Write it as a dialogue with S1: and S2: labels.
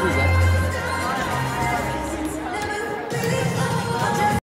S1: through that.